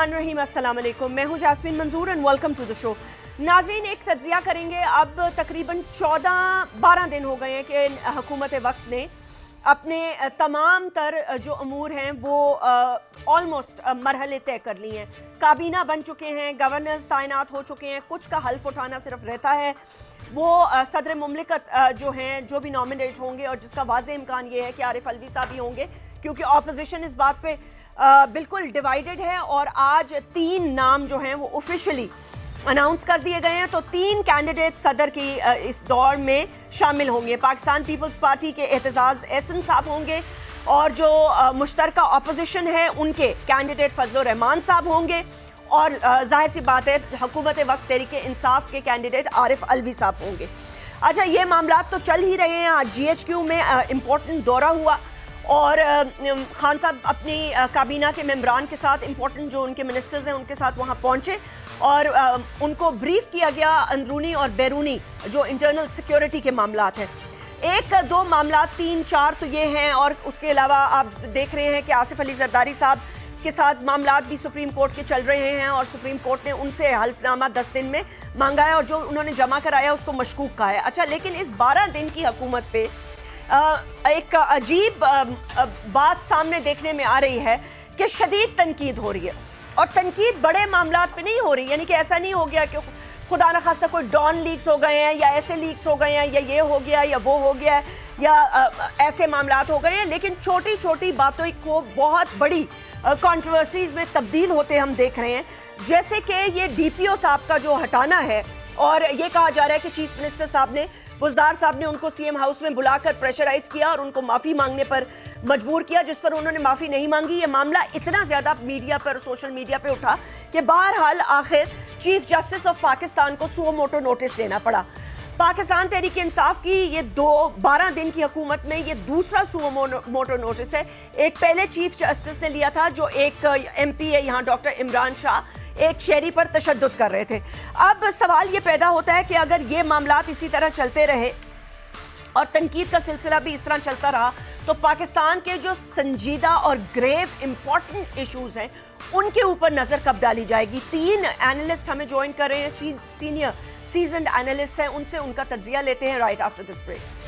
الرحمن الرحیم، السلام علیکم۔ میں ہوں Jasmeen Manzoor and welcome to the show ناظرین، ایک تجزیہ کریں گے۔ اب تقریباً چودہ بارہ دن ہو گئے ہیں کہ حکومت وقت نے اپنے تمام تر جو امور ہیں وہ آلموسٹ مرحلے طے کر لی ہیں۔ کابینہ بن چکے ہیں گورنرز تعینات ہو چکے ہیں۔ کچھ کا حلف اٹھانا صرف رہتا ہے۔ وہ صدر مملکت جو ہیں، جو بھی نامنیٹ ہوں گے اور جس کا واضح امکان یہ ہے کہ عارف الوی صاحب ہی ہوں گے، کیونکہ اپوزیشن اس بات پہ بالکل ڈیوائیڈڈ ہے اور آج تین نام جو ہیں وہ آفیشلی اناؤنس کر دیے گئے ہیں۔ تو تین کینڈیڈیٹ صدر کی اس دور میں شامل ہوں گے۔ پاکستان پیپلز پارٹی کے احتجاج احسن صاحب ہوں گے اور جو مشترکہ اپوزیشن ہے، ان کے کینڈیڈیٹ فضل الرحمان صاحب ہوں گے۔ اور ظاہر سی بات ہے، حکومت وقت تحریک انصاف کے کینڈیڈیٹ عارف الوی صاحب ہوں گے۔ اچھا یہ معاملات تو چل ہی رہے ہیں۔ آج جی ایچ کیو میں امپورٹنٹ دورہ ہوا۔ اور خان صاحب اپنی کابینہ کے ممبران کے ساتھ امپورٹنٹ جو ان کے منسٹرز ہیں، ان کے ساتھ وہاں پہنچے اور ان کو بریف کیا گیا اندرونی اور بیرونی جو انٹرنل سیکیورٹی کے معاملات ہیں۔ ایک، دو معاملات، تین، چار تو یہ ہیں اور اس کے علاوہ آپ دیکھ رہے ہیں کہ آصف علی زرداری صاحب کے ساتھ معاملات بھی سپریم کورٹ کے چل رہے ہیں اور سپریم کورٹ نے ان سے حلف نامہ دس دن میں مانگا ہے اور جو انہوں نے جمع کرایا اس کو مشکوک کہا ہے۔ اچھا لیکن اس بارہ دن کی حکومت پہ ایک عجیب بات سامنے دیکھنے میں آ رہی ہے کہ شدید تنقید ہو رہی ہے۔ اور تنقید بڑے معاملات پہ نہیں ہو رہی یعنی کہ ایسا نہیں ہو گیا کہ خدا نخواستہ کوئی ڈان لیکس ہو گئے ہیں یا ایسے لیکس ہو گئے ہیں یا یہ ہو گیا یا وہ ہو گیا ہے یا ایسے معاملات ہو گئے ہیں، لیکن چھوٹی چھوٹی باتوں کو بہت بڑی کانٹروورسیز میں تبدیل ہوتے ہم دیکھ رہے ہیں۔ جیسے کہ یہ ڈی پی او صاحب کا جو ہٹانا ہے، اور یہ کہا جا رہا ہے کہ چیف منسٹر صاحب نے بزدار صاحب نے ان کو سی ایم ہاؤس میں بلا کر پریشرائز کیا اور ان کو معافی مانگنے پر مجبور کیا، جس پر انہوں نے معافی نہیں مانگی۔ یہ معاملہ اتنا زیادہ میڈیا پر سوشل میڈیا پہ اٹھا کہ بہرحال آخر چیف جسٹس آف پاکستان کو سو موٹو نوٹس لینا پڑا۔ پاکستان تحریک انصاف کی یہ دو، بارہ دن کی حکومت میں یہ دوسرا سو موٹو نوٹس ہے۔ ایک پہلے چیف جسٹس نے لیا تھا، جو ایک ایم پی ہے، یہاں ڈاکٹر عمران شاہ۔ ایک شہری پر تشدد کر رہے تھے۔ اب سوال یہ پیدا ہوتا ہے کہ اگر یہ معاملات اسی طرح چلتے رہے اور تنقید کا سلسلہ بھی اس طرح چلتا رہا، تو پاکستان کے جو سنجیدہ اور گریو امپورٹنٹ ایشوز ہیں، ان کے اوپر نظر کب ڈالی جائے گی؟ تین اینالسٹ ہمیں جوائن کر رہے ہیں سینئر سیزنڈ اینالسٹ ہیں، ان سے ان کا تجزیہ لیتے ہیں right after this break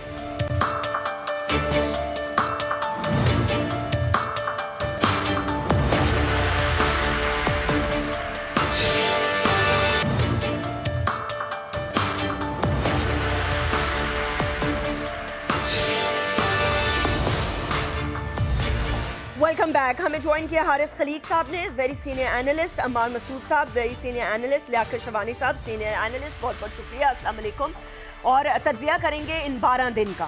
back ہمیں جوائن کیا حارث خلیق صاحب نے. Very senior analyst Ammar Masood sahab very senior analyst Liaquat Shahwani sahab senior analyst بہت بہت شکریہ. السلام علیکم. اور تجزیہ کریں گے ان بارہ دن کا.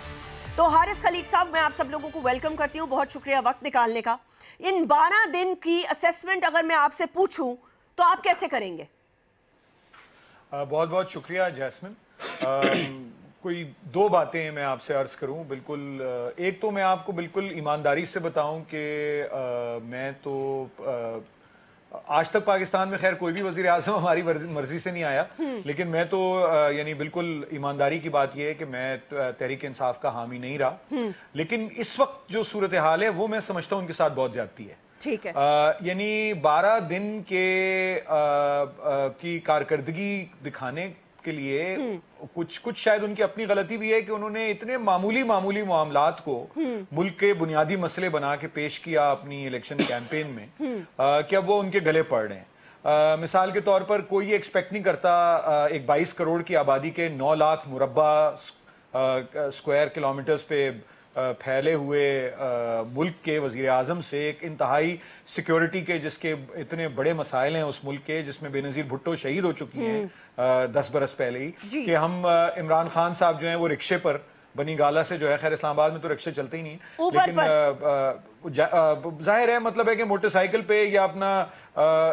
تو حارث خلیق صاحب، میں آپ سب لوگوں کو ویلکم کرتی ہوں. بہت شکریہ وقت نکالنے کا. ان بارہ دن کی اسیسمنٹ اگر میں آپ سے پوچھوں، تو آپ کیسے کریں گے؟ بہت بہت شکریہ جیسمن. کوئی دو باتیں میں آپ سے عرض کروں بالکل ایک تو میں آپ کو بالکل ایمانداری سے بتاؤں کہ میں تو آج تک پاکستان میں خیر کوئی بھی وزیر اعظم ہماری مرضی سے نہیں آیا لیکن میں تو یعنی بالکل ایمانداری کی بات یہ ہے کہ میں تحریک انصاف کا حامی نہیں رہا۔ لیکن اس وقت جو صورتحال ہے وہ میں سمجھتا ہوں ان کے ساتھ بہت زیادتی ہے۔ ٹھیک ہے۔ یعنی بارہ دن کے کی کارکردگی دکھانے کے لیے کچھ کچھ شاید ان کی اپنی غلطی بھی ہے کہ انہوں نے اتنے معمولی معمولی معاملات کو ملک کے بنیادی مسئلے بنا کے پیش کیا اپنی الیکشن کیمپین میں کہ اب وہ ان کے گلے پڑ رہے ہیں۔ مثال کے طور پر کوئی ایکسپیکٹ نہیں کرتا ایک بائیس کروڑ کی آبادی کے نو لاکھ مربع سکوائر کلومیٹرز پہ پھیلے ہوئے ملک کے وزیر اعظم سے ایک انتہائی سیکیورٹی کے جس کے اتنے بڑے مسائل ہیں اس ملک کے جس میں بے نظیر بھٹو شہید ہو چکی ہیں دس برس پہلے ہی جی۔ کہ ہم عمران خان صاحب جو ہیں وہ رکشے پر بنی گالا سے جو ہے خیر اسلام آباد میں تو رکشے چلتے ہی نہیں لیکن ظاہر ہے مطلب ہے کہ موٹر سائیکل پہ یا اپنا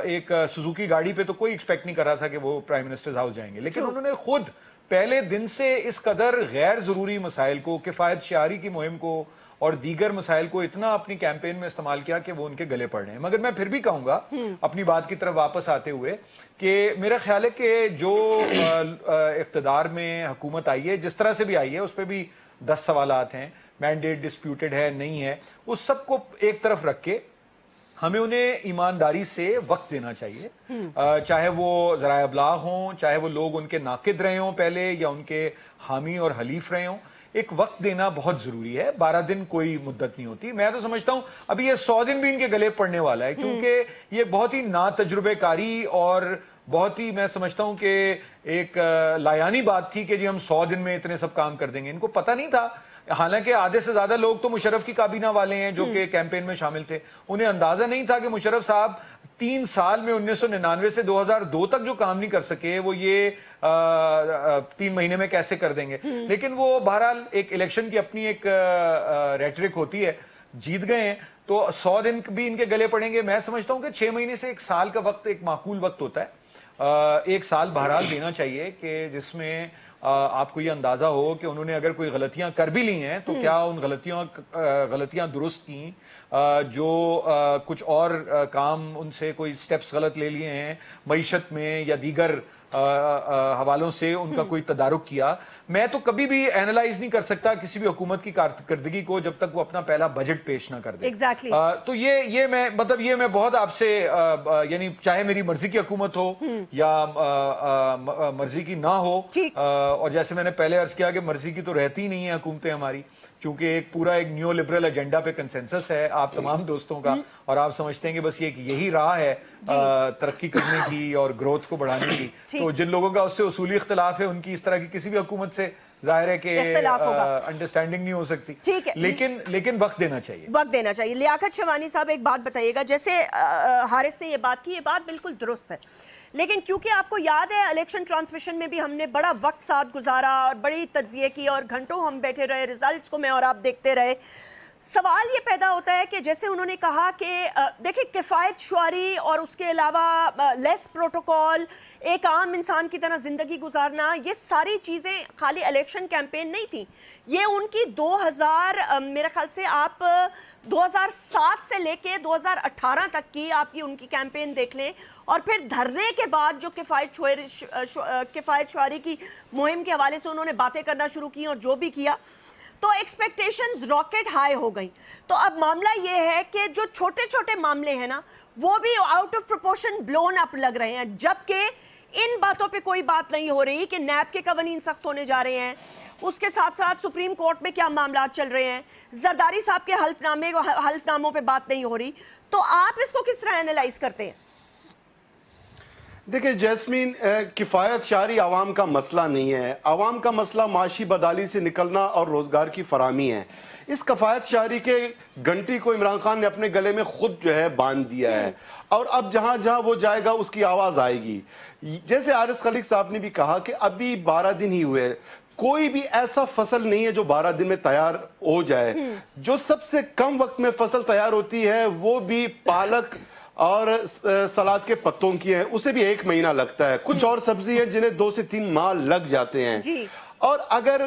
ایک سزوکی گاڑی پہ تو کوئی ایکسپیکٹ نہیں کر رہا تھا کہ وہ پرائم منسٹر ہاؤس جائیں گے لیکن انہوں نے خود پہلے دن سے اس قدر غیر ضروری مسائل کو کفایت شعاری کی مہم کو اور دیگر مسائل کو اتنا اپنی کیمپین میں استعمال کیا کہ وہ ان کے گلے پڑ رہے ہیں۔ مگر میں پھر بھی کہوں گا اپنی بات کی طرف واپس آتے ہوئے کہ میرا خیال ہے کہ جو اقتدار میں حکومت آئی ہے جس طرح سے بھی آئی ہے اس پہ بھی دس سوالات ہیں۔ مینڈیٹ ڈسپیوٹڈ ہے نہیں ہے۔ اس سب کو ایک طرف رکھ کے ہمیں انہیں ایمانداری سے وقت دینا چاہیے۔ چاہے وہ ذرائع ابلاغ ہوں، چاہے وہ لوگ ان کے ناقد رہے ہوں پہلے یا ان کے حامی اور حلیف رہے ہوں۔ ایک وقت دینا بہت ضروری ہے۔ بارہ دن کوئی مدت نہیں ہوتی۔ میں تو سمجھتا ہوں ابھی یہ سو دن بھی ان کے گلے پڑنے والا ہے۔ چونکہ یہ بہت ہی نا تجربے کاری اور بہت ہی میں سمجھتا ہوں کہ ایک لایانی بات تھی کہ جی ہم سو دن میں اتنے سب کام کر دیں گے۔ ان کو پتہ نہیں تھا۔ حالانکہ آدھے سے زیادہ لوگ تو مشرف کی کابینہ والے ہیں جو کہ کیمپین میں شامل تھے۔ انہیں اندازہ نہیں تھا کہ مشرف صاحب تین سال میں انیس سو ننانوے سے دو ہزار دو تک جو کام نہیں کر سکے وہ یہ آ، آ، تین مہینے میں کیسے کر دیں گے؟ لیکن وہ بہرحال ایک الیکشن کی اپنی ایک ریٹرک ہوتی ہے جیت گئے ہیں۔ تو سو دن بھی ان کے گلے پڑیں گے۔ میں سمجھتا ہوں کہ چھ مہینے سے ایک سال کا وقت ایک معقول وقت ہوتا ہے۔ ایک سال بہرحال دینا چاہیے کہ جس میں آپ کو یہ اندازہ ہو کہ انہوں نے اگر کوئی غلطیاں کر بھی لی ہیں تو کیا ان غلطیاں آ، غلطیاں درست کی جو کچھ اور کام ان سے کوئی سٹیپس غلط لے لیے ہیں معیشت میں یا دیگر حوالوں سے ان کا کوئی تدارک کیا؟ میں تو کبھی بھی اینالائز نہیں کر سکتا کسی بھی حکومت کی کارکردگی کو جب تک وہ اپنا پہلا بجٹ پیش نہ کر دے۔ Exactly. تو یہ یہ میں مطلب یہ میں بہت آپ سے یعنی چاہے میری مرضی کی حکومت ہو یا مرضی کی نہ ہو اور جیسے میں نے پہلے عرض کیا کہ مرضی کی تو رہتی ہی نہیں ہے حکومتیں ہماری چونکہ ایک پورا ایک نیو لبرل ایجنڈا پہ کنسنسس ہے آپ تمام دوستوں کا اور آپ سمجھتے ہیں کہ بس یہ یہی راہ ہے آ، ترقی کرنے کی اور گروتھ کو بڑھانے کی۔ تو جن لوگوں کا اس سے اصولی اختلاف ہے ان کی اس طرح کی کسی بھی حکومت سے ظاہر ہے کہ۔ انڈرسٹینڈنگ نہیں ہو سکتی۔ ٹھیک ہے۔ لیکن لیکن وقت دینا چاہیے۔ وقت دینا چاہیے۔ لیاقت شوانی صاحب ایک بات بتائیے گا۔ جیسے حارث نے یہ بات کی یہ بات بالکل درست ہے۔ لیکن کیونکہ آپ کو یاد ہے، الیکشن ٹرانسمیشن میں بھی ہم نے بڑا وقت ساتھ گزارا اور بڑی تجزیے کی اور گھنٹوں ہم بیٹھے رہے ریزلٹس کو میں اور آپ دیکھتے رہے۔ سوال یہ پیدا ہوتا ہے کہ جیسے انہوں نے کہا کہ دیکھیں کفایت شعاری اور اس کے علاوہ لیس پروٹوکول، ایک عام انسان کی طرح زندگی گزارنا، یہ ساری چیزیں خالی الیکشن کیمپین نہیں تھیں۔ یہ ان کی دو ہزار میرے خیال سے آپ دو ہزار سات سے لے کے دو ہزار اٹھارہ تک کی آپ کی ان کی کیمپین دیکھ لیں۔ اور پھر دھرنے کے بعد جو کفایت شعر- کفایت شعاری کی مہم کے حوالے سے انہوں نے باتیں کرنا شروع کی اور جو بھی کیا۔ تو ایکسپیکٹیشنز راکٹ ہائی ہو گئی۔ تو اب معاملہ یہ ہے کہ جو چھوٹے چھوٹے معاملے ہیں نا، وہ بھی out of proportion blown up لگ رہے ہیں۔ جبکہ ان باتوں پہ کوئی بات نہیں ہو رہی کہ نیب کے قوانین سخت ہونے جا رہے ہیں۔ اس کے ساتھ ساتھ سپریم کورٹ میں کیا معاملات چل رہے ہیں۔ زرداری صاحب کے حلف نامے حلف ناموں پہ بات نہیں ہو رہی۔ تو آپ اس کو کس طرح اینالائز کرتے ہیں؟ دیکھیں جیسمین کفایت شاری عوام کا مسئلہ نہیں ہے۔ عوام کا مسئلہ معاشی بدالی سے نکلنا اور روزگار کی فراہمی ہے۔ اس کفایت شاری کے گھنٹی کو عمران خان نے اپنے گلے میں خود جو ہے باندھ دیا ہے۔ اور اب جہاں جہاں وہ جائے گا اس کی آواز آئے گی۔ جیسے عارض خلیق صاحب نے بھی کہا کہ ابھی بارہ دن ہی ہوئے۔ کوئی بھی ایسا فصل نہیں ہے جو بارہ دن میں تیار ہو جائے۔ جو سب سے کم وقت میں فصل تیار ہوتی ہے وہ بھی پالک اور سلاد کے پتوں کی ہیں اسے بھی ایک مہینہ لگتا ہے۔ کچھ اور سبزی ہیں جنہیں دو سے تین ماہ لگ جاتے ہیں۔ جی۔ اور اگر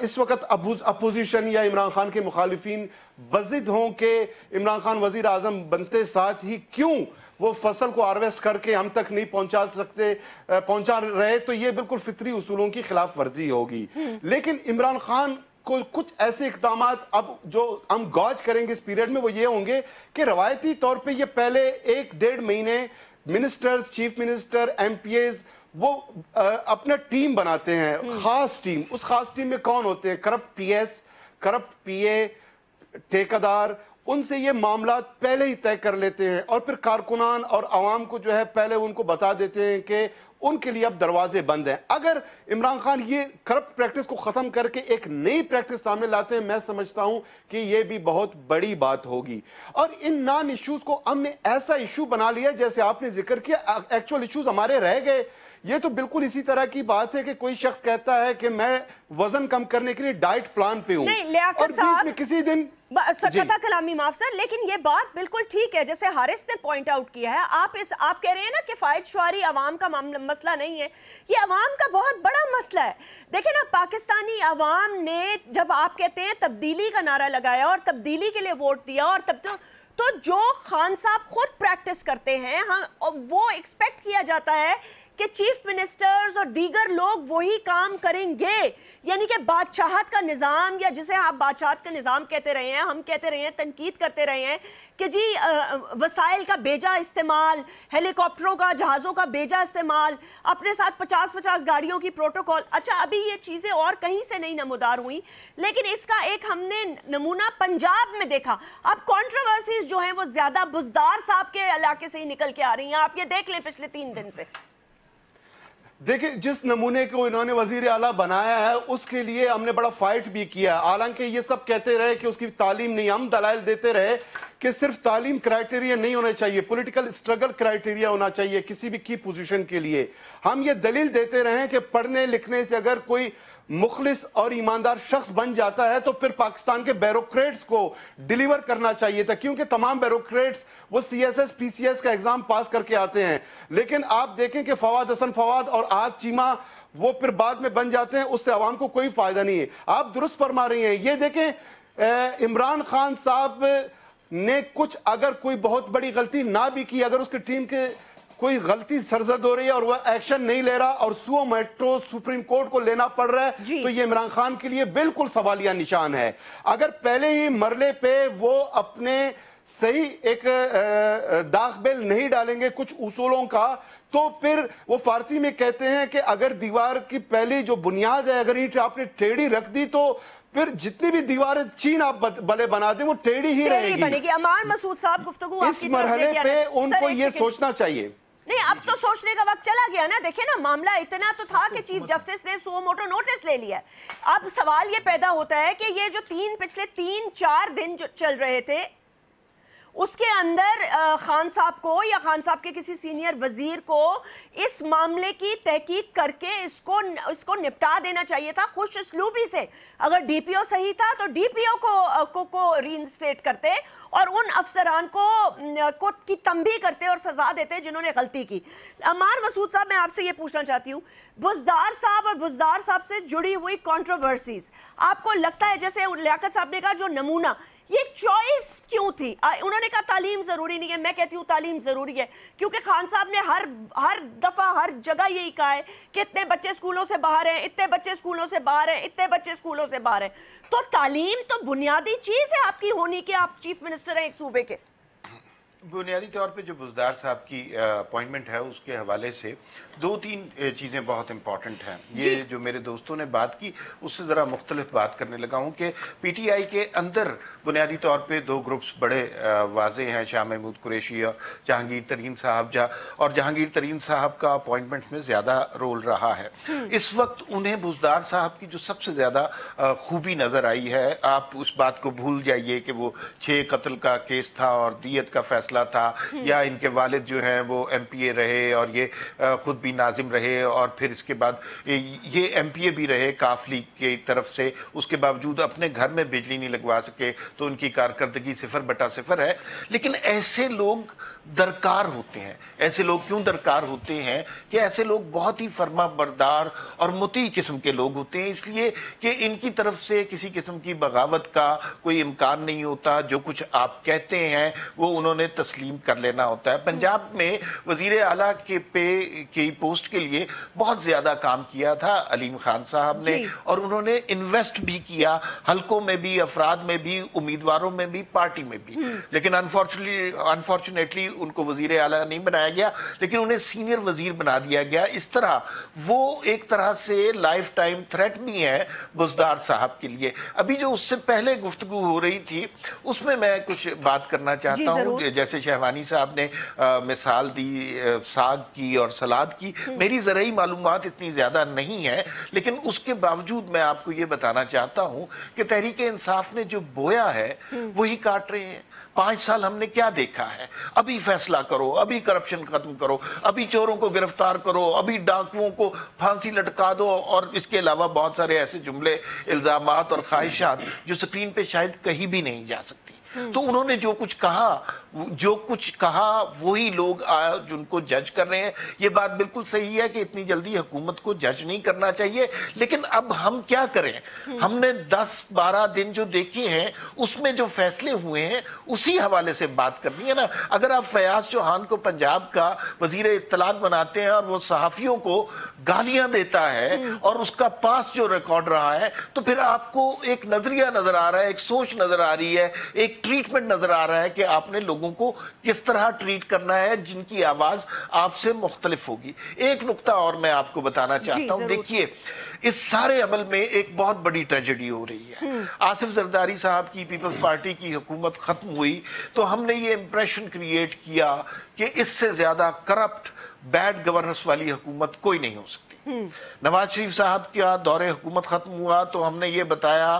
اس وقت اپوز- اپوزیشن یا عمران خان کے مخالفین بزد ہوں کہ عمران خان وزیر اعظم بنتے ساتھ ہی کیوں وہ فصل کو ہارویسٹ کر کے ہم تک نہیں پہنچا سکتے پہنچا رہے تو یہ بالکل فطری اصولوں کی خلاف ورزی ہوگی۔ لیکن عمران خان کچھ ایسے اقدامات اب جو ہم گوج کریں گے اس پیریڈ میں وہ یہ ہوں گے کہ روایتی طور پہ یہ پہلے ایک ڈیڑھ مہینے ministers chief minister M P as وہ اپنا ٹیم بناتے ہیں خاص ٹیم اس خاص ٹیم میں کون ہوتے ہیں؟ Corrupt P S corrupt P A ٹھیکدار ان سے یہ معاملات پہلے ہی طے کر لیتے ہیں اور پھر کارکنان اور عوام کو جو ہے پہلے ان کو بتا دیتے ہیں کہ ان کے لیے اب دروازے بند ہیں۔ اگر عمران خان یہ کرپٹ پریکٹس کو ختم کر کے ایک نئی پریکٹس سامنے لاتے ہیں، میں سمجھتا ہوں کہ یہ بھی بہت بڑی بات ہوگی۔ اور ان نان ایشوز کو ہم نے ایسا ایشو بنا لیا جیسے آپ نے ذکر کیا ایکچوئل ایشوز ہمارے رہ گئے۔ یہ تو بالکل اسی طرح کی بات ہے کہ کوئی شخص کہتا ہے کہ میں وزن کم کرنے کے لیے ڈائٹ پلان پہ ہوں۔ نہیں، لیاقت اور بیچ صاحب، میں کسی دن جی۔ قطع کلامی معاف سر لیکن یہ بات بالکل ٹھیک ہے جیسے حارث نے پوائنٹ آؤٹ کیا ہے۔ آپ اس آپ کہہ رہے ہیں نا کہ فائد شعاری عوام کا مسئلہ نہیں ہے۔ یہ عوام کا بہت بڑا مسئلہ ہے۔ دیکھیں نا پاکستانی عوام نے جب آپ کہتے ہیں تبدیلی کا نعرہ لگایا اور تبدیلی کے لیے ووٹ دیا اور تب تو تو جو خان صاحب خود پریکٹس کرتے ہیں ہم وہ ایکسپیکٹ کیا جاتا ہے کہ چیف منسٹرز اور دیگر لوگ وہی کام کریں گے۔ یعنی کہ بادشاہت کا نظام یا جسے آپ بادشاہت کا نظام کہتے رہے ہیں، ہم کہتے رہے ہیں، تنقید کرتے رہے ہیں کہ جی وسائل کا بیجا استعمال ہیلی کاپٹروں کا، جہازوں کا بیجا استعمال، اپنے ساتھ پچاس پچاس گاڑیوں کی پروٹوکول۔ اچھا ابھی یہ چیزیں اور کہیں سے نہیں نمودار ہوئی لیکن اس کا ایک ہم نے نمونہ پنجاب میں دیکھا۔ اب کانٹروورسیز جو ہیں وہ زیادہ بزدار صاحب کے علاقے سے ہی نکل کے آ رہی ہیں۔ آپ یہ دیکھ لیں پچھلے تین دن سے۔ دیکھیں، جس نمونے کو انہوں نے وزیر اعلیٰ بنایا ہے، اس کے لیے ہم نے بڑا فائٹ بھی کیا۔ حالانکہ یہ سب کہتے رہے کہ اس کی تعلیم نہیں، ہم دلائل دیتے رہے کہ صرف تعلیم کرائٹیریا نہیں ہونا چاہیے پولیٹیکل اسٹرگل کرائٹیریا ہونا چاہیے کسی بھی کی پوزیشن کے لیے۔ ہم یہ دلیل دیتے رہے کہ پڑھنے لکھنے سے اگر کوئی مخلص اور ایماندار شخص بن جاتا ہے تو پھر پاکستان کے بیروکریٹس کو ڈیلیور کرنا چاہیے تھا، کیونکہ تمام بیروکریٹس وہ C S S P C S کا ایگزام پاس کر کے آتے ہیں۔ لیکن آپ دیکھیں کہ فواد حسن فواد اور آج چیمہ وہ پھر بعد میں بن جاتے ہیں، اس سے عوام کو کوئی فائدہ نہیں ہے۔ آپ درست فرما رہی ہیں۔ یہ دیکھیں عمران خان صاحب نے کچھ اگر کوئی بہت بڑی غلطی نہ بھی کی، اگر اس کی ٹیم کے کوئی غلطی سرزد ہو رہی ہے اور وہ ایکشن نہیں لے رہا اور سو میٹرو سپریم کورٹ کو لینا پڑ رہا ہے جی۔ تو یہ عمران خان کے لیے بالکل سوالیہ نشان ہے۔ اگر پہلے ہی مرلے پہ وہ اپنے صحیح ایک داغ بیل نہیں ڈالیں گے کچھ اصولوں کا تو پھر وہ فارسی میں کہتے ہیں کہ اگر دیوار کی پہلی جو بنیاد ہے اگر اینٹ آپ نے ٹیڑی رکھ دی تو پھر جتنی بھی دیواریں چین آپ بلے بنا دیں وہ ٹیڑی ہی رہے بنے گی۔ امان مسعود صاحب گفتگو اس مرحلے پہ ان کو یہ۔ سوچنا چاہیے۔ نہیں، اب تو سوچنے کا وقت چلا گیا نا۔ دیکھیں نا، معاملہ اتنا تو تھا کہ چیف جسٹس نے سو موٹو نوٹس لے لیا ہے اب سوال یہ پیدا ہوتا ہے کہ یہ جو تین، پچھلے تین، چار دن جو چل رہے تھے اس کے اندر خان صاحب کو یا خان صاحب کے کسی سینئر وزیر کو اس معاملے کی تحقیق کر کے اس کو اس کو نپٹا دینا چاہیے تھا خوش اسلوبی سے۔ اگر ڈی پی او صحیح تھا تو ڈی پی او کو کو کو ری انسٹیٹ کرتے اور ان افسران کو کو کی تنبیہ کرتے اور سزا دیتے جنہوں نے غلطی کی۔ عمار مسعود صاحب، میں آپ سے یہ پوچھنا چاہتی ہوں، بزدار صاحب اور بزدار صاحب سے جڑی ہوئی کانٹروورسیز آپ کو لگتا ہے جیسے لیاقت صاحب نے کہا جو نمونہ یہ چوائس کیوں تھی؟ انہوں نے کہا تعلیم ضروری نہیں ہے۔ میں کہتی ہوں تعلیم ضروری ہے۔ کیونکہ خان صاحب نے ہر ہر دفعہ، ہر جگہ یہی کہا ہے کہ اتنے بچے اسکولوں سے باہر ہیں، اتنے بچے اسکولوں سے باہر ہیں، اتنے بچے اسکولوں سے باہر ہیں۔ تو تعلیم تو بنیادی چیز ہے آپ کی، ہونی کہ آپ چیف منسٹر ہیں ایک صوبے کے۔ بنیادی طور پہ جو بزدار صاحب کی اپوائنٹمنٹ ہے اس کے حوالے سے دو تین چیزیں بہت امپورٹنٹ ہیں۔ یہ جو میرے دوستوں نے بات کی اس سے ذرا مختلف بات کرنے لگا ہوں کہ پی ٹی آئی کے اندر بنیادی طور پہ دو گروپس بڑے واضح ہیں شاہ محمود قریشی اور جہانگیر ترین صاحب جا اور جہانگیر ترین صاحب کا اپوائنٹمنٹ میں زیادہ رول رہا ہے۔ اس وقت انہیں بزدار صاحب کی جو سب سے زیادہ خوبی نظر آئی ہے آپ اس بات کو بھول جائیے کہ وہ چھ قتل کا کیس تھا اور دیت کا فیصلہ مسئلہ تھا، یا ان کے والد جو ہیں وہ ایم پی اے رہے اور یہ خود بھی ناظم رہے اور پھر اس کے بعد یہ ایم پی اے بھی رہے کاف لیگ کی طرف سے، اس کے باوجود اپنے گھر میں بجلی نہیں لگوا سکے تو ان کی کارکردگی صفر بٹا صفر ہے۔ لیکن ایسے لوگ درکار ہوتے ہیں، ایسے لوگ کیوں درکار ہوتے ہیں کہ ایسے لوگ بہت ہی فرما بردار اور متی قسم کے لوگ ہوتے ہیں۔ اس لیے کہ ان کی طرف سے کسی قسم کی بغاوت کا کوئی امکان نہیں ہوتا۔ جو کچھ آپ کہتے ہیں وہ انہوں نے تسلیم کر لینا ہوتا ہے۔ پنجاب میں وزیر اعلیٰ کے پے کی پوسٹ کے لیے بہت زیادہ کام کیا تھا علیم خان صاحب نے اور انہوں نے انویسٹ بھی کیا حلقوں میں بھی افراد میں بھی امیدواروں میں بھی پارٹی میں بھی۔ لیکن انفارچونیٹلی ان کو وزیر اعلیٰ نہیں بنایا گیا لیکن انہیں سینئر وزیر بنا دیا گیا۔ اس طرح وہ ایک طرح سے لائف ٹائم تھریٹ بھی ہے بزدار صاحب کے لیے۔ ابھی جو اس سے پہلے گفتگو ہو رہی تھی اس میں میں کچھ بات کرنا چاہتا ہوں۔ جیسے شہوانی صاحب نے مثال دی ساگ کی اور سلاد کی۔ میری زرعی معلومات اتنی زیادہ نہیں ہے لیکن اس کے باوجود میں آپ کو یہ بتانا چاہتا ہوں کہ تحریک انصاف نے جو بویا ہے وہی کاٹ رہے ہیں۔ پانچ سال ہم نے کیا دیکھا ہے؟ ابھی فیصلہ کرو ابھی کرپشن ختم کرو ابھی چوروں کو گرفتار کرو ابھی ڈاکوؤں کو پھانسی لٹکا دو۔ اور اس کے علاوہ بہت سارے ایسے جملے الزامات اور خواہشات جو سکرین پہ شاید کہیں بھی نہیں جا سکتی۔ تو انہوں نے جو کچھ کہا جو کچھ کہا، وہی لوگ جن کو جج کر رہے ہیں۔ یہ بات بالکل صحیح ہے کہ اتنی جلدی حکومت کو جج نہیں کرنا چاہیے۔ لیکن اب ہم کیا کریں؟ ہم نے دس بارہ دن جو دیکھے ہیں، اس میں جو فیصلے ہوئے ہیں، اسی حوالے سے بات کرنی ہے نا۔ اگر آپ فیاض چوہان کو پنجاب کا وزیر اطلاعات بناتے ہیں اور وہ صحافیوں کو گالیاں دیتا ہے اور اس کا پاس جو ریکارڈ رہا ہے، تو پھر آپ کو ایک نظریہ نظر آ رہا ہے، ایک سوچ نظر آ رہی ہے، ایک ٹریٹمنٹ نظر آ رہا ہے کہ آپ نے لوگوں کو کس طرح ٹریٹ کرنا ہے جن کی آواز آپ سے مختلف ہوگی۔ ایک نقطہ اور میں آپ کو بتانا جی، چاہتا ہوں۔ دیکھیے اس سارے عمل میں ایک بہت بڑی ٹریجڈی ہو رہی ہے۔ آصف زرداری صاحب کی پیپلز پارٹی کی حکومت ختم ہوئی تو ہم نے یہ امپریشن کریٹ کیا کہ اس سے زیادہ کرپٹ بیڈ گورننس والی حکومت کوئی نہیں ہو سکتی۔ نواز شریف صاحب کیا دور حکومت ختم ہوا تو ہم نے یہ بتایا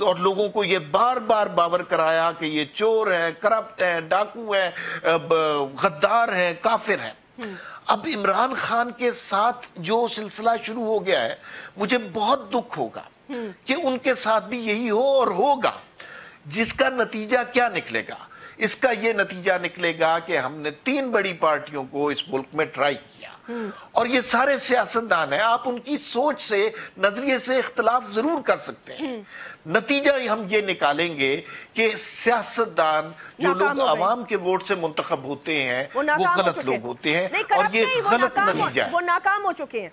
اور لوگوں کو یہ بار بار باور کرایا کہ یہ چور ہیں کرپٹ ہیں ڈاکو ہیں غدار ہیں کافر ہیں۔ اب عمران خان کے ساتھ جو سلسلہ شروع ہو گیا ہے مجھے بہت دکھ ہوگا کہ ان کے ساتھ بھی یہی ہو اور ہوگا۔ جس کا نتیجہ کیا نکلے گا؟ اس کا یہ نتیجہ نکلے گا کہ ہم نے تین بڑی پارٹیوں کو اس ملک میں ٹرائی کیا۔ اور یہ سارے سیاستدان ہیں آپ ان کی سوچ سے نظریے سے اختلاف ضرور کر سکتے ہیں۔ نتیجہ ہم یہ نکالیں گے کہ سیاستدان جو لوگ عوام کے ووٹ سے منتخب ہوتے ہیں وہ غلط لوگ ہوتے ہیں اور یہ غلط نتیجہ ہے۔ وہ ناکام ہو چکے ہیں۔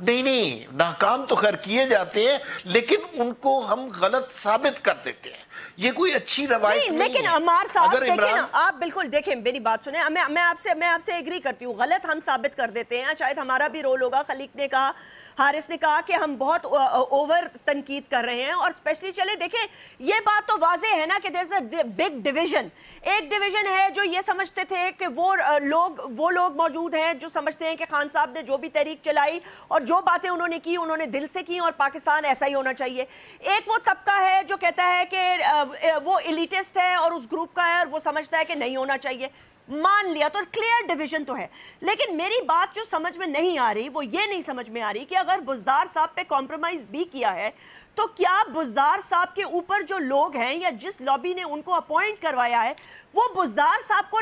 نہیں نہیں ناکام تو خیر کیے جاتے ہیں لیکن ان کو ہم غلط ثابت کر دیتے ہیں۔ یہ کوئی اچھی روایت نہیں لیکن عمار صاحب دیکھیں نا آپ بالکل دیکھیں میری بات سنیں۔ میں آپ سے میں آپ سے ایگری کرتی ہوں۔ غلط ہم ثابت کر دیتے ہیں۔ شاید ہمارا بھی رول ہوگا۔ خلیق نے کہا حارث نے کہا کہ ہم بہت اوور تنقید کر رہے ہیں اور اسپیشلی چلے، دیکھیں، یہ بات تو واضح ہے نا کہ دیر اے بگ ڈویژن ایک ڈویژن ہے جو یہ سمجھتے تھے کہ وہ لوگ وہ لوگ موجود ہیں جو سمجھتے ہیں کہ خان صاحب نے جو بھی تحریک چلائی اور جو باتیں انہوں نے کی، انہوں نے دل سے کی اور پاکستان ایسا ہی ہونا چاہیے۔ ایک وہ طبقہ ہے جو کہتا ہے کہ وہ ایلیٹسٹ ہے اور اس گروپ کا ہے اور وہ سمجھتا ہے کہ نہیں ہونا چاہیے۔ مان لیا تو کلیئر ڈیویژن تو ہے۔ لیکن میری بات جو سمجھ میں نہیں آ رہی، وہ یہ نہیں سمجھ میں آ رہی کہ اگر بزدار صاحب پہ کمپرومائز بھی کیا ہے، تو کیا بزدار صاحب کے اوپر جو لوگ ہیں یا جس لابی نے ان کو اپوائنٹ کروایا ہے، وہ بزدار صاحب کو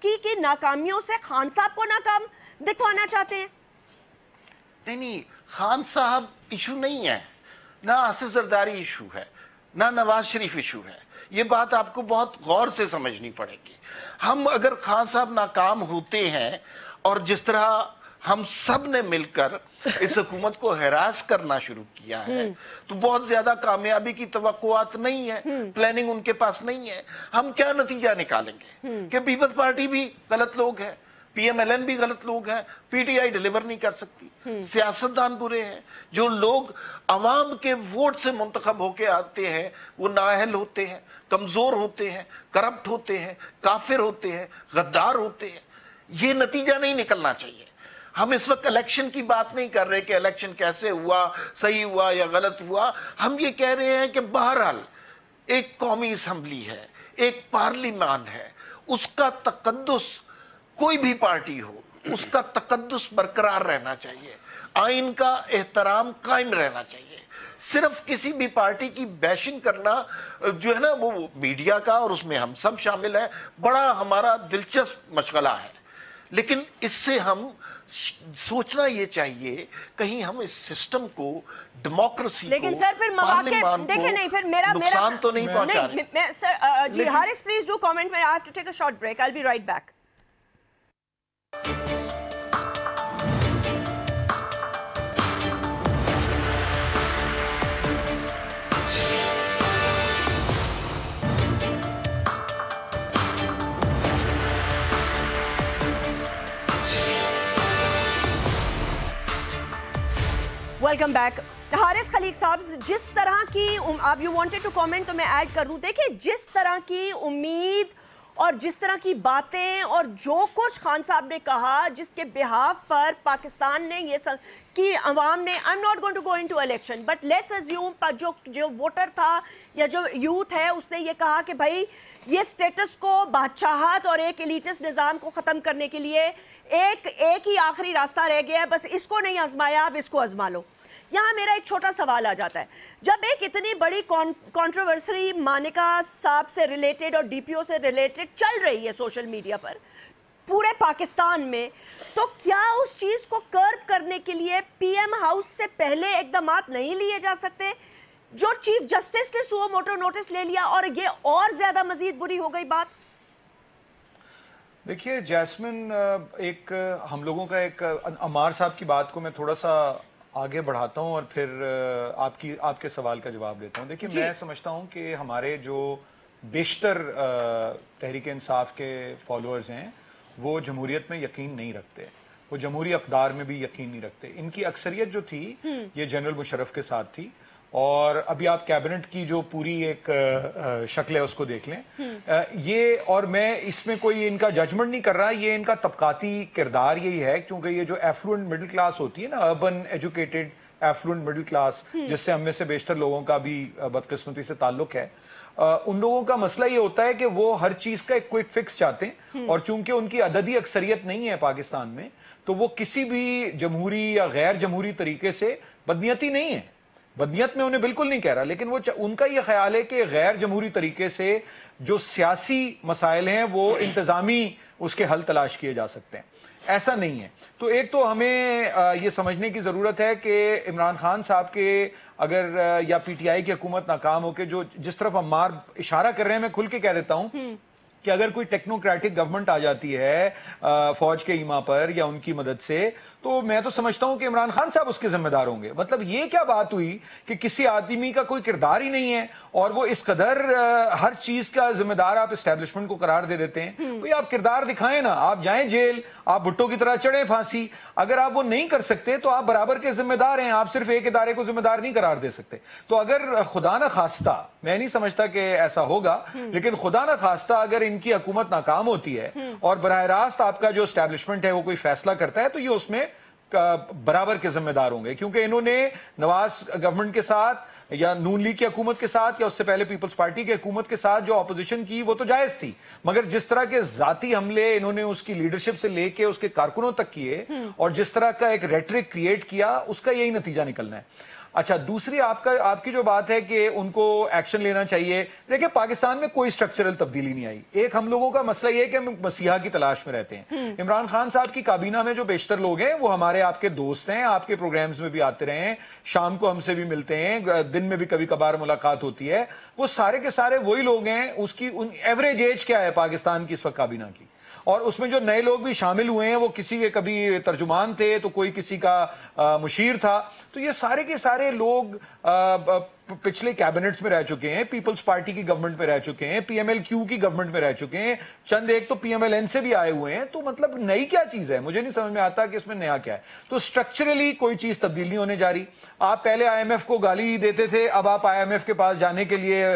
کی کی ناکامیوں سے خان صاحب کو ناکام دکھوانا چاہتے ہیں؟ نہیں نہیں، خان صاحب ایشو نہیں ہے۔ نہ آصف زرداری ایشو ہے، نہ نواز شریف ایشو ہے۔ یہ بات آپ کو بہت غور سے سمجھنی پڑے گی۔ ہم اگر خان صاحب ناکام ہوتے ہیں اور جس طرح ہم سب نے مل کر اس حکومت کو ہراس کرنا شروع کیا ہے تو بہت زیادہ کامیابی کی توقعات نہیں ہے پلاننگ ان کے پاس نہیں ہے ہم کیا نتیجہ نکالیں گے؟ کہ پیپل پارٹی بھی غلط لوگ ہیں پی ایم ایل این بھی غلط لوگ ہیں پی ٹی آئی ڈیلیور نہیں کر سکتی۔ سیاستدان برے ہیں۔ جو لوگ عوام کے ووٹ سے منتخب ہو کے آتے ہیں وہ نااہل ہوتے ہیں۔ کمزور ہوتے ہیں کرپٹ ہوتے ہیں، کافر ہوتے ہیں، غدار ہوتے ہیں۔ یہ نتیجہ نہیں نکلنا چاہیے۔ ہم اس وقت الیکشن کی بات نہیں کر رہے کہ الیکشن کیسے ہوا، صحیح ہوا یا غلط ہوا۔ ہم یہ کہہ رہے ہیں کہ بہرحال ایک قومی اسمبلی ہے، ایک پارلیمان ہے۔ اس کا تقدس کوئی بھی پارٹی ہو، اس کا تقدس برقرار رہنا چاہیے۔ آئین کا احترام قائم رہنا چاہیے۔ صرف کسی بھی پارٹی کی بیشنگ کرنا جو ہے نا وہ میڈیا کا اور اس میں ہم سب شامل ہیں بڑا ہمارا دلچسپ مشغلہ ہے۔ لیکن اس سے ہم سوچنا یہ چاہیے کہیں ہم اس سسٹم کو ڈیموکریسی لیکن سر پھر مواقع دیکھیں نہیں پھر میرا نقصان تو نہیں پہنچا رہے۔ سر جی ہارس پلیز ڈو کامنٹ میں I have to take a short break I be right back. Welcome back Haris Khaliq صاحب جس طرح کی آپ یو وانٹیڈ ٹو کامنٹ تو میں ایڈ کر دوں. دیکھیں، جس طرح کی امید اور جس طرح کی باتیں اور جو کچھ خان صاحب نے کہا، جس کے بہاف پر پاکستان نے یہ سب کی عوام نے I'm not going to go into election but let's assume جو جو ووٹر تھا یا جو یوتھ ہے، اس نے یہ کہا کہ بھائی، یہ سٹیٹس کو بادشاہت اور ایک ایلیٹس نظام کو ختم کرنے کے لیے ایک ایک ہی آخری راستہ رہ گیا ہے، بس اس کو نہیں آزمایا، اب اس کو آزما لو۔ یہاں میرا ایک چھوٹا سوال آ جاتا ہے۔ جب ایک اتنی بڑی کانٹروورسری مانکا صاحب سے ریلیٹڈ اور ڈی پی او سے ریلیٹڈ چل رہی ہے سوشل میڈیا پر، پورے پاکستان میں، تو کیا اس چیز کو کرب کرنے کے لیے پی ایم ہاؤس سے پہلے اقدامات نہیں لیے جا سکتے؟ جو چیف جسٹس نے سو موٹو نوٹس لے لیا اور یہ اور زیادہ مزید بری ہو گئی بات؟ دیکھیے، جیسمن ایک ہم لوگوں کا ایک امار صاحب کی بات کو میں تھوڑا سا آگے بڑھاتا ہوں اور پھر آپ کی آپ کے سوال کا جواب دیتا ہوں۔ دیکھیے میں سمجھتا ہوں کہ ہمارے جو بیشتر تحریک انصاف کے فالوورز ہیں وہ جمہوریت میں یقین نہیں رکھتے۔ وہ جمہوری اقدار میں بھی یقین نہیں رکھتے۔ ان کی اکثریت جو تھی یہ جنرل مشرف کے ساتھ تھی۔ اور ابھی آپ کیبنٹ کی جو پوری ایک شکل ہے اس کو دیکھ لیں۔ یہ اور میں اس میں کوئی ان کا ججمنٹ نہیں کر رہا یہ ان کا طبقاتی کردار یہی ہے کیونکہ یہ جو ایفلوئنٹ مڈل کلاس ہوتی ہے نا urban educated affluent middle class جس سے ہم میں سے بیشتر لوگوں کا بھی بدقسمتی سے تعلق ہے۔ ان لوگوں کا مسئلہ یہ ہوتا ہے کہ وہ ہر چیز کا ایک کوئک فکس چاہتے ہیں۔ اور چونکہ ان کی عددی اکثریت نہیں ہے پاکستان میں تو وہ کسی بھی جمہوری یا غیر جمہوری طریقے سے بدنیتی نہیں ہے۔ بدنیت میں انہیں بالکل نہیں کہہ رہا، لیکن وہ ان کا یہ خیال ہے کہ غیر جمہوری طریقے سے جو سیاسی مسائل ہیں وہ انتظامی اس کے حل تلاش کیے جا سکتے ہیں۔ ایسا نہیں ہے۔ تو ایک تو ہمیں یہ سمجھنے کی ضرورت ہے کہ عمران خان صاحب کے اگر یا پی ٹی آئی کی حکومت ناکام ہو کے جو جس طرف ہمار اشارہ کر رہے ہیں، میں کھل کے کہہ دیتا ہوں۔ کہ اگر کوئی ٹیکنوکریٹک گورنمنٹ آ جاتی ہے فوج کے ایما پر یا ان کی مدد سے تو میں تو سمجھتا ہوں کہ عمران خان صاحب اس کے ذمہ دار ہوں گے۔ مطلب یہ کیا بات ہوئی کہ کسی آدمی کا کوئی کردار ہی نہیں ہے اور وہ اس قدر ہر چیز کا ذمہ دار آپ اسٹیبلشمنٹ کو قرار دے دیتے ہیں؟ کوئی آپ کردار دکھائیں نا آپ جائیں جیل آپ بھٹو کی طرح چڑھیں پھانسی۔ اگر آپ وہ نہیں کر سکتے تو آپ برابر کے ذمہ دار ہیں آپ صرف ایک ادارے کو ذمہ دار نہیں قرار دے سکتے۔ تو اگر خدا نہ خواستہ میں نہیں سمجھتا کہ ایسا ہوگا لیکن خدا نہ خواستہ اگر ان کی حکومت ناکام ہوتی ہے اور براہ راست آپ کا جو اسٹیبلشمنٹ ہے وہ کوئی فیصلہ کرتا ہے تو یہ اس میں برابر کے ذمہ دار ہوں گے۔ کیونکہ انہوں نے نواز گورنمنٹ کے ساتھ یا نون لیگ کی حکومت کے ساتھ یا اس سے پہلے پیپلز پارٹی کی حکومت کے ساتھ جو اپوزیشن کی وہ تو جائز تھی۔ مگر جس طرح کے ذاتی حملے انہوں نے اس کی لیڈرشپ سے لے کے اس کے کارکنوں تک کیے اور جس طرح کا ایک ریٹرک کریٹ کیا اس کا یہی نتیجہ نکلنا ہے۔ اچھا دوسری آپ کا آپ کی جو بات ہے کہ ان کو ایکشن لینا چاہیے دیکھیں پاکستان میں کوئی سٹرکچرل تبدیلی نہیں آئی۔ ایک ہم لوگوں کا مسئلہ یہ کہ ہم مسیحا کی تلاش میں رہتے ہیں۔ عمران خان صاحب کی کابینہ میں جو بیشتر لوگ ہیں وہ ہمارے آپ کے دوست ہیں آپ کے پروگرامز میں بھی آتے رہے ہیں۔ شام کو ہم سے بھی ملتے ہیں دن میں بھی کبھی کبھار ملاقات ہوتی ہے۔ وہ سارے کے سارے وہی لوگ ہیں اس کی ایوریج ایج کیا ہے پاکستان کی اس وقت کابینہ کی؟ اور اس میں جو نئے لوگ بھی شامل ہوئے ہیں، وہ کسی کے کبھی ترجمان تھے تو کوئی کسی کا مشیر تھا۔ تو یہ سارے کے سارے لوگ پچھلے کیبنٹس میں رہ چکے ہیں، پیپلز پارٹی کی گورنمنٹ میں رہ چکے ہیں، پی ایم ایل کیو کی گورنمنٹ میں رہ چکے ہیں۔ چند ایک تو پی ایم ایل این سے بھی آئے ہوئے ہیں۔ تو مطلب نئی کیا چیز ہے؟ مجھے نہیں سمجھ میں آتا کہ اس میں نیا کیا ہے۔ تو سٹرکچرلی کوئی چیز تبدیل نہیں ہونے جا رہی۔ آپ پہلے آئی ایم ایف کو گالی دیتے تھے، اب آپ آئی ایم ایف کے پاس جانے کے لیے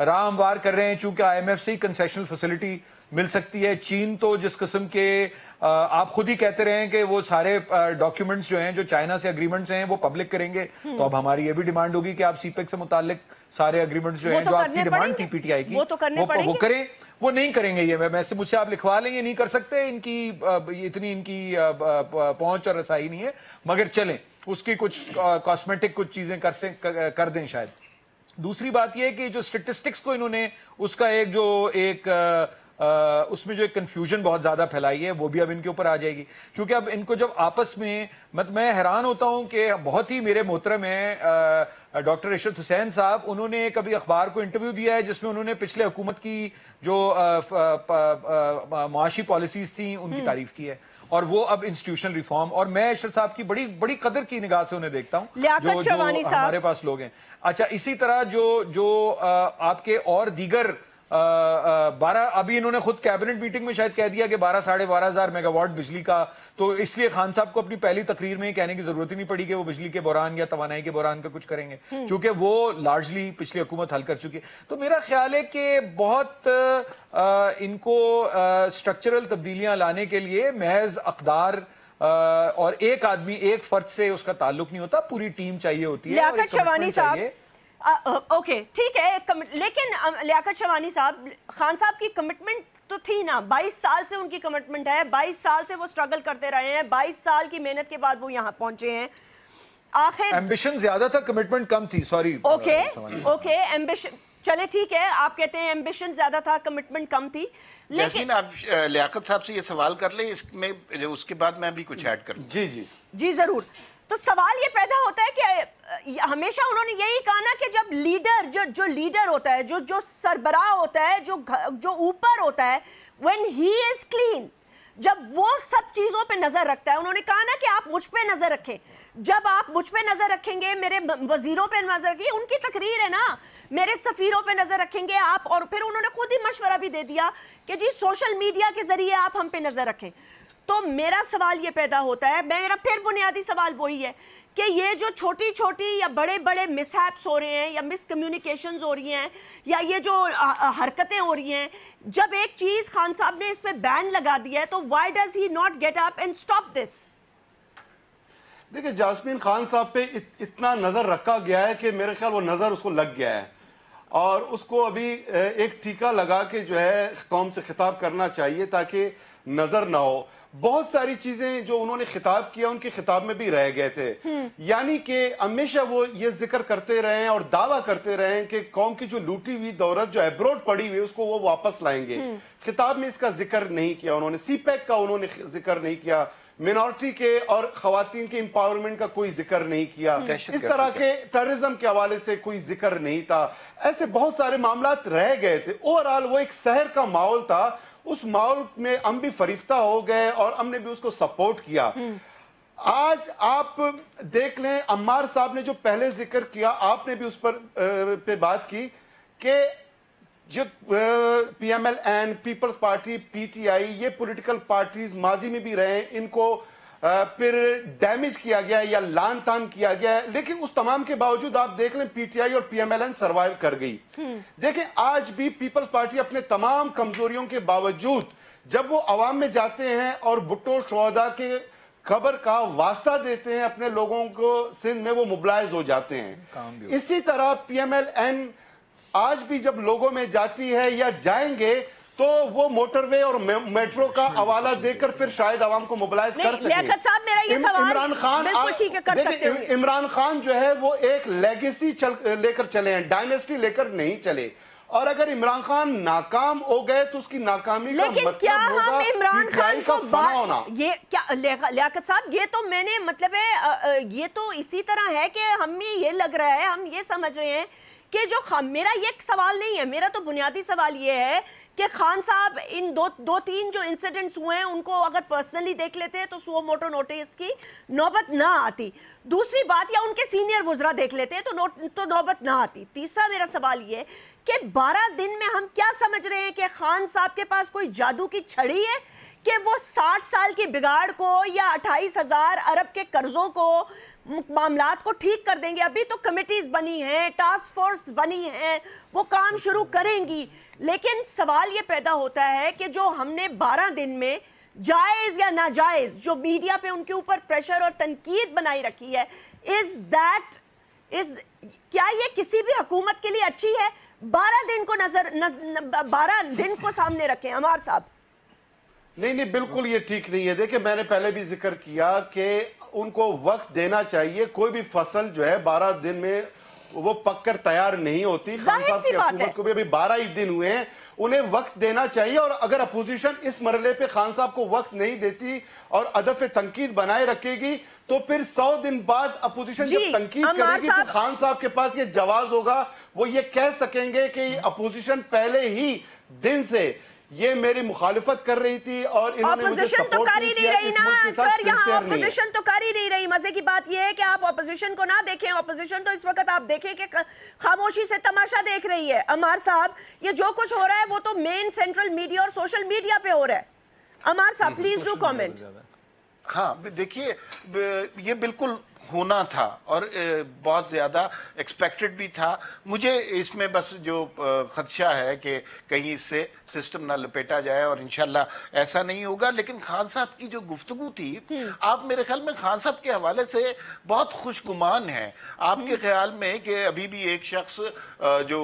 راہ ہموار کر رہے ہیں۔ چونکہ آئی ایم ایف سے ہی کنسیشنل فیسلٹی مل سکتی ہے۔ چین تو جس قسم کے آپ خود ہی کہتے رہے ہیں کہ وہ سارے ڈاکیومنٹس جو ہیں جو چائنا سے اگریمنٹس ہیں وہ پبلک کریں گے۔ تو اب ہماری یہ بھی ڈیمانڈ ہوگی کہ آپ سی پیک سے متعلق سارے اگریمنٹس جو ہیں جو آپ کی ڈیمانڈ تھی پی ٹی آئی کی وہ کریں۔ وہ نہیں کریں گے یہ۔ میں سے مجھ سے آپ لکھوا لیں یہ نہیں کر سکتے۔ ان کی اتنی ان کی پہنچ اور رسائی نہیں ہے۔ مگر چلیں اس کی کچھ کاسمیٹک کچھ چیزیں کر دیں شاید۔ دوسری بات یہ کہ جو سٹیٹسٹکس کو انہوں نے اس کا ایک جو ایک اس میں جو ایک کنفیوژن بہت زیادہ پھیلائی ہے وہ بھی اب ان کے اوپر آ جائے گی۔ کیونکہ اب ان کو جب آپس میں میں حیران ہوتا ہوں کہ بہت ہی میرے محترم ہیں ڈاکٹر رشد حسین صاحب انہوں نے کبھی اخبار کو انٹرویو دیا ہے جس میں انہوں نے پچھلے حکومت کی جو معاشی پالیسیز تھیں ان کی تعریف کی ہے۔ اور وہ اب انسٹیٹیوشنل ریفارم اور میں ارشد صاحب کی بڑی بڑی قدر کی نگاہ سے انہیں دیکھتا ہوں جو جو ہمارے پاس لوگ ہیں۔ اچھا اسی طرح جو جو آپ کے اور دیگر بارہ ابھی انہوں نے خود کیبنٹ میٹنگ میں شاید کہہ دیا کہ بارہ ساڑھے بارہ ہزار میگا واٹ بجلی کا تو اس لیے خان صاحب کو اپنی پہلی تقریر میں کہنے کی ضرورت ہی نہیں پڑی کہ وہ بجلی کے بوران یا توانائی کے بوران کا کچھ کریں گے چونکہ وہ لارجلی پچھلی حکومت حل کر چکی۔ تو میرا خیال ہے کہ بہت ان کو سٹرکچرل تبدیلیاں لانے کے لیے محض اقدار اور ایک آدمی ایک فرد سے اس کا تعلق نہیں ہوتا پوری ٹیم چاہیے ہوتی ہے اوکے ٹھیک ہے لیکن لیاقت شوانی صاحب خان صاحب کی کمٹمنٹ تو تھی نا بائیس سال سے ان کی کمٹمنٹ ہے بائیس سال سے وہ سٹرگل کرتے رہے ہیں بائیس سال کی محنت کے بعد وہ یہاں پہنچے ہیں۔ آخر ایمبیشن زیادہ تھا کمٹمنٹ کم تھی سوری اوکے اوکے ایمبیشن چلے ٹھیک ہے آپ کہتے ہیں ایمبیشن زیادہ تھا کمٹمنٹ کم تھی لیکن آپ لیاقت صاحب سے یہ سوال کر لیں اس میں اس کے بعد میں بھی کچھ ایڈ کروں۔ جی جی۔ جی ضرور۔ تو سوال یہ پیدا ہوتا ہے کہ ہمیشہ انہوں نے یہی کہا نا کہ جب لیڈر، جو جو لیڈر ہوتا ہے، جو جو سربراہ ہوتا ہے، جو جو اوپر ہوتا ہے، when he is clean جب وہ سب چیزوں پہ نظر رکھتا ہے، انہوں نے کہا نا کہ آپ مجھ پہ نظر رکھیں۔ جب آپ مجھ پہ نظر رکھیں گے، میرے وزیروں پہ نظر رکھیں ان کی تقریر ہے نا۔ میرے سفیروں پہ نظر رکھیں گے آپ، اور پھر انہوں نے خود ہی مشورہ بھی دے دیا کہ جی سوشل میڈیا کے ذریعے آپ ہم پہ نظر رکھیں۔ تو میرا سوال یہ پیدا ہوتا ہے میرا پھر بنیادی سوال وہی ہے کہ یہ جو چھوٹی چھوٹی یا بڑے بڑے مس ہیپس ہو رہے ہیں یا مس کمیونیکیشنز ہو رہی ہیں یا یہ جو حرکتیں ہو رہی ہیں، جب ایک چیز خان صاحب نے اس پہ بین لگا دیا ہے تو why does he not get up and stop this دیکھیں، جاسمین خان صاحب پہ اتنا نظر رکھا گیا ہے کہ میرے خیال وہ نظر اس کو لگ گیا ہے۔ اور اس کو ابھی ایک ٹھیکہ لگا کے جو ہے، قوم سے خطاب کرنا چاہیے تاکہ نظر نہ ہو۔ بہت ساری چیزیں جو انہوں نے خطاب کیا ان کے خطاب میں بھی رہ گئے تھے۔ یعنی کہ ہمیشہ وہ یہ ذکر کرتے رہے اور دعویٰ کرتے رہے کہ قوم کی جو لوٹی ہوئی دولت جو ایبروڈ پڑی ہوئی اس کو وہ واپس لائیں گے۔ خطاب میں اس کا ذکر نہیں کیا انہوں نے سی پیک کا انہوں نے ذکر نہیں کیا مینورٹی کے اور خواتین کے امپاورمنٹ کا کوئی ذکر نہیں کیا۔ اس طرح کے ٹیررزم کے حوالے سے کوئی ذکر نہیں تھا۔ ایسے بہت سارے معاملات رہ گئے تھے۔ اوورال وہ ایک سہر کا ماحول تھا۔ اس ماحول میں ہم بھی فریفتہ ہو گئے اور ہم نے بھی اس کو سپورٹ کیا۔ آج آپ دیکھ لیں امار صاحب نے جو پہلے ذکر کیا آپ نے بھی اس پر پہ بات کی کہ جو P M L N People's Party P T I یہ پولیٹیکل پارٹیز ماضی میں بھی رہے ہیں ان کو پھر ڈیمیج کیا گیا یا لان تان کیا گیا ہے لیکن اس تمام کے باوجود آپ دیکھ لیں پی ٹی آئی اور P M L N survive کر گئی۔ دیکھیں آج بھی پیپلز پارٹی اپنے تمام کمزوریوں کے باوجود جب وہ عوام میں جاتے ہیں اور بٹو شہدہ کے خبر کا واسطہ دیتے ہیں اپنے لوگوں کو سندھ میں وہ مبلائز ہو جاتے ہیں۔ اسی طرح پی ایم ایل این آج بھی جب لوگوں میں جاتی ہے یا جائیں گے تو وہ موٹر وے اور میٹرو کا اچھا، حوالہ اچھا، دے کر اچھا، پھر شاید عوام کو موبلائز کر سکے لیاقت صاحب میرا یہ سوال عمران خان بالکل ٹھیک ہے کر سکتے ہیں عمران خان جو ہے وہ ایک لیگیسی لے کر چلے ہیں ڈائنیسٹی لے کر نہیں چلے۔ اور اگر عمران خان ناکام ہو گئے تو اس کی ناکامی کا مطلب ہوگا لیکن کیا ہم عمران خان کو بات لیاقت صاحب یہ تو میں نے مطلب ہے یہ تو اسی طرح ہے کہ ہم یہ لگ رہا ہے ہم یہ سمجھ رہے ہیں کہ جو میرا یہ سوال نہیں ہے میرا تو بنیادی سوال یہ ہے کہ خان صاحب ان دو دو تین جو انسیڈنٹس ہوئے ہیں ان کو اگر پرسنلی دیکھ لیتے تو سو موٹو نوٹس کی نوبت نہ آتی۔ دوسری بات یا ان کے سینئر وزراء دیکھ لیتے تو, تو نوبت نہ آتی۔ تیسرا میرا سوال یہ کہ بارہ دن میں ہم کیا سمجھ رہے ہیں کہ خان صاحب کے پاس کوئی جادو کی چھڑی ہے کہ وہ ساٹھ سال کی بگاڑ کو یا اٹھائیس ہزار ارب کے قرضوں کو معاملات کو ٹھیک کر دیں گے؟ ابھی تو کمیٹیز بنی ہیں ٹاسک فورس بنی ہیں، وہ کام شروع کریں گی۔ لیکن سوال یہ پیدا ہوتا ہے کہ جو ہم نے بارہ دن میں جائز یا ناجائز جو میڈیا پہ ان کے اوپر پریشر اور تنقید بنائی رکھی ہے از دیٹ از کیا یہ کسی بھی حکومت کے لیے اچھی ہے؟ بارہ دن کو نظر بارہ دن کو سامنے رکھیں امار صاحب۔ نہیں نہیں بالکل یہ ٹھیک نہیں ہے۔ دیکھیں میں نے پہلے بھی ذکر کیا کہ ان کو وقت دینا چاہیے۔ کوئی بھی فصل جو ہے بارہ دن میں وہ پک کر تیار نہیں ہوتی۔ ظاہر سی بات ہے۔ کو بھی ابھی بارہ ہی دن ہوئے ہیں۔ انہیں وقت دینا چاہیے اور اگر اپوزیشن اس مرلے پہ خان صاحب کو وقت نہیں دیتی اور عدف تنقید بنائے رکھے گی تو پھر سو دن بعد اپوزیشن جب جی، تنقید کرے گی تو خان صاحب کے پاس یہ جواز ہوگا وہ یہ کہہ سکیں گے کہ اپوزیشن پہلے ہی دن سے یہ میری مخالفت کر رہی تھی اور اپوزیشن تو کر ہی نہیں رہی نا سر یہاں اپوزیشن تو کر ہی نہیں رہی۔ مزے کی بات یہ ہے کہ آپ اپوزیشن کو نہ دیکھیں۔ اپوزیشن تو اس وقت آپ دیکھیں کہ خاموشی سے تماشا دیکھ رہی ہے۔ امار صاحب یہ جو کچھ ہو رہا ہے وہ تو مین سینٹرل میڈیا اور سوشل میڈیا پہ ہو رہا ہے۔ امار صاحب پلیز ڈو کومنٹ ہاں دیکھیے یہ بالکل ہونا تھا اور بہت زیادہ ایکسپیکٹڈ بھی تھا۔ مجھے اس میں بس جو خدشہ ہے کہ کہیں اس سے سسٹم نہ لپیٹا جائے اور انشاءاللہ ایسا نہیں ہوگا۔ لیکن خان صاحب کی جو گفتگو تھی آپ میرے خیال میں خان صاحب کے حوالے سے بہت خوش گمان ہیں۔ آپ کے خیال میں کہ ابھی بھی ایک شخص جو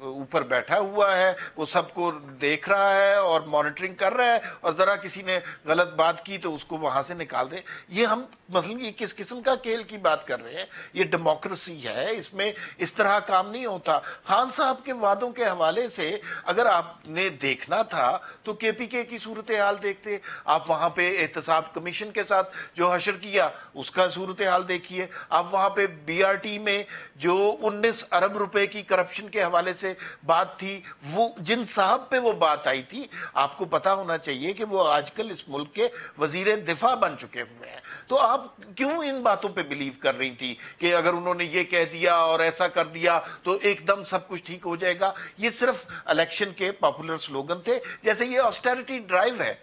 اوپر بیٹھا ہوا ہے وہ سب کو دیکھ رہا ہے اور مانیٹرنگ کر رہا ہے اور ذرا کسی نے غلط بات کی تو اس کو وہاں سے نکال دے۔ یہ ہم مثلا یہ کس قسم کا کھیل کی بات کر رہے ہیں، یہ ڈیموکریسی ہے، اس میں اس طرح کام نہیں ہوتا۔ خان صاحب کے وعدوں کے حوالے سے اگر آپ نے دیکھنا تھا تو کے پی کے کی صورتحال دیکھتے، آپ وہاں پہ احتساب کمیشن کے ساتھ جو حشر کیا، اس کا صورتحال دیکھیے۔ آپ وہاں پہ بی آر ٹی میں جو انیس ارب روپے کی کرپشن کے حوالے سے بات تھی، وہ جن صاحب پہ وہ بات آئی تھی، آپ کو پتا ہونا چاہیے کہ وہ آج کل اس ملک کے وزیر دفاع بن چکے ہوئے ہیں۔ تو آپ کیوں ان باتوں پہ بلیو کر رہی تھی کہ اگر انہوں نے یہ کہہ دیا اور ایسا کر دیا تو ایک دم سب کچھ ٹھیک ہو جائے گا؟ یہ صرف الیکشن کے پاپولر سلوگن تھے۔ جیسے یہ آسٹیریٹی ڈرائیو ہے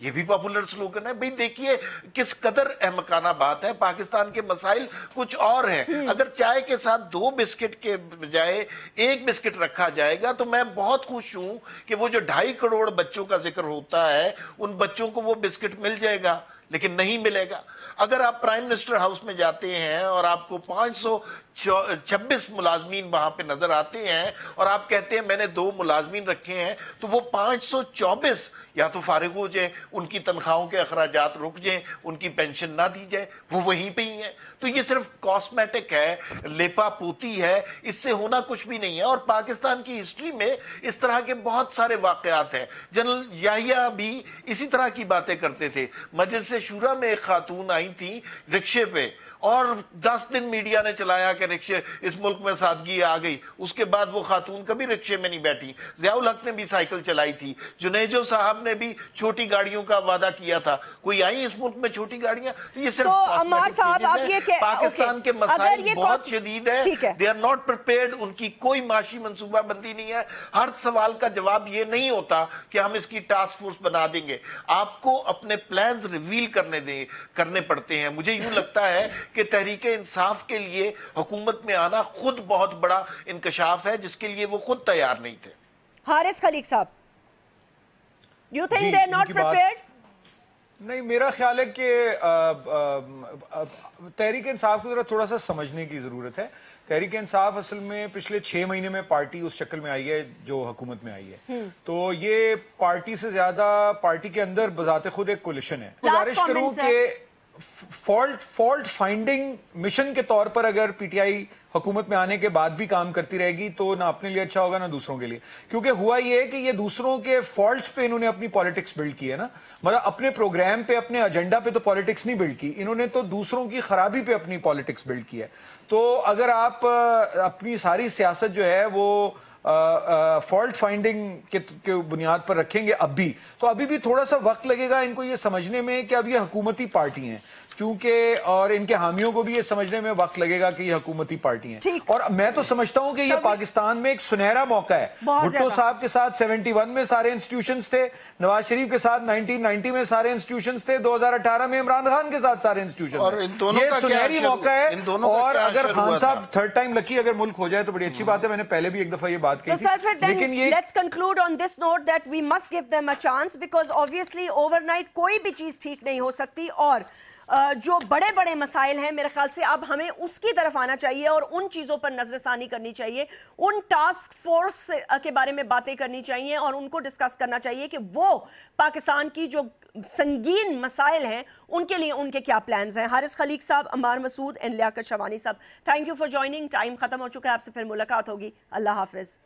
یہ بھی پاپولر سلوگن ہے۔ بھئی دیکھیے کس قدر احمقانہ بات ہے۔ پاکستان کے مسائل کچھ اور ہیں۔ اگر چائے کے ساتھ دو بسکٹ کے بجائے ایک بسکٹ رکھا جائے گا تو میں بہت خوش ہوں کہ وہ جو ڈھائی کروڑ بچوں کا ذکر ہوتا ہے ان بچوں کو وہ بسکٹ مل جائے گا۔ لیکن نہیں ملے گا۔ اگر آپ پرائم منسٹر ہاؤس میں جاتے ہیں اور آپ کو پانچ سو چھبیس ملازمین وہاں پہ نظر آتے ہیں اور آپ کہتے ہیں میں نے دو ملازمین رکھے ہیں، تو وہ پانچ سو چوبیس یا تو فارغ ہو جائیں، ان کی تنخواہوں کے اخراجات رک جائیں، ان کی پینشن نہ دی جائے وہ وہیں پہ ہی ہیں۔ تو یہ صرف کاسمیٹک ہے، لیپا پوتی ہے، اس سے ہونا کچھ بھی نہیں ہے۔ اور پاکستان کی ہسٹری میں اس طرح کے بہت سارے واقعات ہیں۔ جنرل یاہیا بھی اسی طرح کی باتیں کرتے تھے۔ مجلس شورا میں ایک خاتون آئی تھی رکشے پہ۔ اور دس دن میڈیا نے چلایا کہ رکشے اس ملک میں سادگی آ گئی۔ اس کے بعد وہ خاتون کبھی رکشے میں نہیں بیٹھی۔ ضیاء الحق نے بھی سائیکل چلائی تھی۔ جنیجو صاحب نے بھی چھوٹی گاڑیوں کا وعدہ کیا تھا۔ کوئی آئی اس ملک میں چھوٹی گاڑیاں؟ یہ صرف تو عمار صاحب آپ یہ کہ پاکستان کے مسائل بہت شدید ہے۔ They are not prepared ان کی کوئی معاشی منصوبہ بندی نہیں ہے۔ ہر سوال کا جواب یہ نہیں ہوتا کہ ہم اس کی ٹاسک فورس بنا دیں گے۔ آپ کو اپنے پلانز ریویل کرنے دیں کرنے پڑتے ہیں۔ مجھے یوں لگتا ہے کہ تحریک انصاف کے لیے حکومت میں آنا خود بہت بڑا انکشاف ہے جس کے لیے وہ خود تیار نہیں تھے۔ حارث خلیق صاحب you think they not prepared نہیں میرا خیال ہے کہ تحریک انصاف کو ذرا تھوڑا سا سمجھنے کی ضرورت ہے۔ تحریک انصاف اصل میں پچھلے چھ مہینے میں پارٹی اس شکل میں آئی ہے جو حکومت میں آئی ہے۔ تو یہ پارٹی سے زیادہ پارٹی کے اندر بذات خود ایک کولیشن ہے۔ گزارش کروں کہ فالٹ فالٹ فائنڈنگ مشن کے طور پر اگر پی ٹی آئی حکومت میں آنے کے بعد بھی کام کرتی رہے گی تو نہ اپنے لیے اچھا ہوگا نہ دوسروں کے لیے۔ کیونکہ ہوا یہ کہ یہ دوسروں کے فالٹس پہ انہوں نے اپنی پالیٹکس بلڈ کی ہے نا۔ مطلب اپنے پروگرام پہ، اپنے ایجنڈا پہ تو پالیٹکس نہیں بلڈ کی، انہوں نے تو دوسروں کی خرابی پہ اپنی پالیٹکس بلڈ کی ہے۔ تو اگر آپ اپنی ساری سیاست جو ہے وہ فالٹ فائنڈنگ کے بنیاد پر رکھیں گے اب بھی تو ابھی بھی تھوڑا سا وقت لگے گا ان کو یہ سمجھنے میں کہ اب یہ حکومتی پارٹی ہیں۔ چونکہ اور ان کے حامیوں کو بھی یہ سمجھنے میں وقت لگے گا کہ یہ حکومتی پارٹی ہیں۔ اور میں تو سمجھتا ہوں کہ یہ پاکستان میں ایک سنہرا موقع ہے۔ بھٹو صاحب کے ساتھ سیونٹی ون میں سارے انسٹیٹیوشنز تھے۔ نواز شریف کے ساتھ نائنٹین نائنٹی میں سارے انسٹیٹیوشنز تھے۔ دو ہزار اٹھارہ میں عمران خان کے ساتھ سارے انسٹیٹیوشن یہ سنہری موقع ہے۔ اور اگر خان صاحب تھرڈ ٹائم لکی اگر ملک ہو جائے تو بڑی اچھی بات ہے۔ میں نے پہلے بھی ایک دفعہ یہ بات کی تھی لیکن یہ let's conclude on this note that we must give them a chance because obviously overnight کوئی بھی چیز ٹھیک نہیں ہو سکتی اور جو بڑے بڑے مسائل ہیں میرے خیال سے اب ہمیں اس کی طرف آنا چاہیے اور ان چیزوں پر نظر ثانی کرنی چاہیے، ان ٹاسک فورس کے بارے میں باتیں کرنی چاہیے اور ان کو ڈسکس کرنا چاہیے کہ وہ پاکستان کی جو سنگین مسائل ہیں، ان کے لیے ان کے کیا پلانز ہیں۔ حارث خلیق صاحب، عمار مسعود اینڈ لیاقت شوانی صاحب thank you for joining time ختم ہو چکا ہے، آپ سے پھر ملاقات ہوگی۔ اللہ حافظ۔